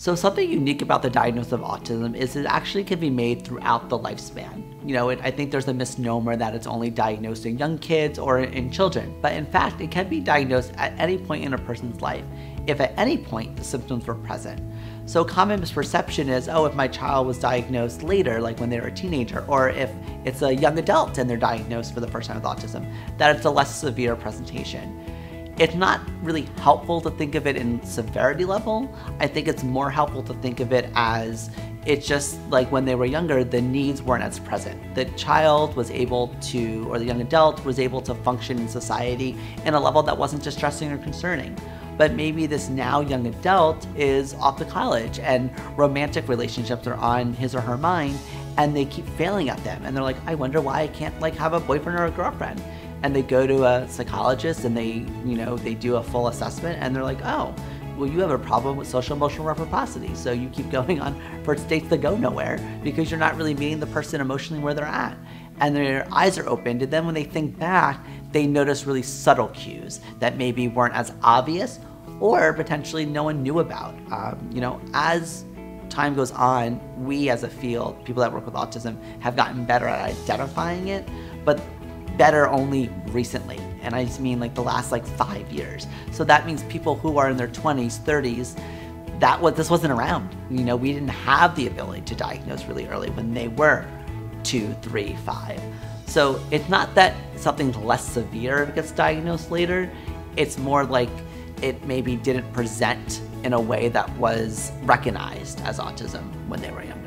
So something unique about the diagnosis of autism is it actually can be made throughout the lifespan. You know, it, I think there's a misnomer that it's only diagnosed in young kids or in children, but in fact, it can be diagnosed at any point in a person's life if at any point the symptoms were present. So common misperception is, oh, if my child was diagnosed later, like when they were a teenager, or if it's a young adult and they're diagnosed for the first time with autism, that it's a less severe presentation it's not really helpful to think of it in severity level. I think it's more helpful to think of it as it's just like when they were younger, the needs weren't as present. The child was able to, or the young adult was able to function in society in a level that wasn't distressing or concerning. But maybe this now young adult is off to college and romantic relationships are on his or her mind and they keep failing at them. And they're like, I wonder why I can't like have a boyfriend or a girlfriend and they go to a psychologist and they, you know, they do a full assessment and they're like, oh, well, you have a problem with social emotional reciprocity. So you keep going on first dates that go nowhere because you're not really meeting the person emotionally where they're at. And their eyes are opened. And then when they think back, they notice really subtle cues that maybe weren't as obvious or potentially no one knew about. Um, you know, as time goes on, we as a field, people that work with autism, have gotten better at identifying it. But better only recently. And I just mean like the last like five years. So that means people who are in their 20s, 30s, that was this wasn't around. You know, we didn't have the ability to diagnose really early when they were two, three, five. So it's not that something's less severe gets diagnosed later. It's more like it maybe didn't present in a way that was recognized as autism when they were young.